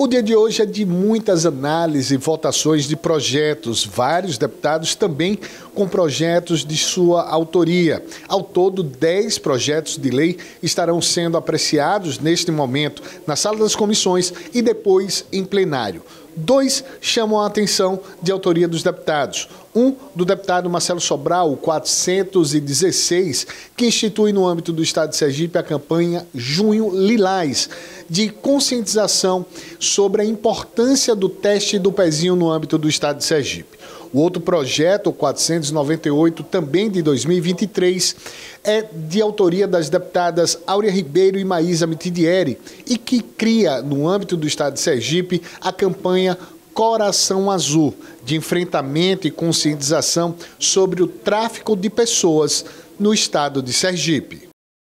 O dia de hoje é de muitas análises e votações de projetos, vários deputados também com projetos de sua autoria. Ao todo, 10 projetos de lei estarão sendo apreciados neste momento na sala das comissões e depois em plenário. Dois chamam a atenção de autoria dos deputados. Um, do deputado Marcelo Sobral, 416, que institui no âmbito do Estado de Sergipe a campanha Junho Lilás, de conscientização sobre a importância do teste do pezinho no âmbito do Estado de Sergipe. O outro projeto, o 498, também de 2023, é de autoria das deputadas Áurea Ribeiro e Maísa Mitidieri e que cria, no âmbito do Estado de Sergipe, a campanha Coração Azul, de enfrentamento e conscientização sobre o tráfico de pessoas no estado de Sergipe.